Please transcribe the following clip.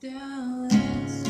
Dallas.